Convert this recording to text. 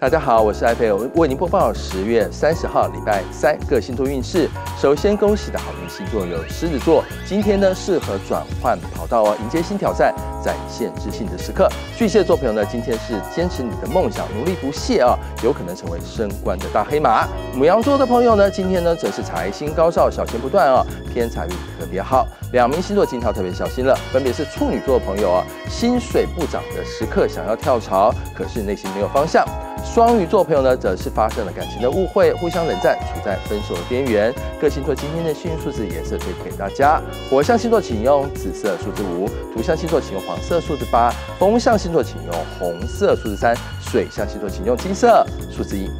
大家好，我是艾佩，我为您播报十月三十号礼拜三各星座运势。首先恭喜的好运星座有狮子座，今天呢适合转换跑道哦，迎接新挑战，展现自信的时刻。巨蟹座朋友呢，今天是坚持你的梦想，努力不懈啊，有可能成为升官的大黑马。母羊座的朋友呢，今天呢则是财星高照，小钱不断哦，偏财运特别好。两名星座今天特别小心了，分别是处女座的朋友啊，薪水不涨的时刻想要跳槽，可是内心没有方向。双鱼座朋友呢，则是发生了感情的误会，互相冷战，处在分手的边缘。各星座今天的幸运数字颜色推给大家：火象星座请用紫色数字五，土象星座请用黄色数字八，风象星座请用红色数字三，水象星座请用金色数字一。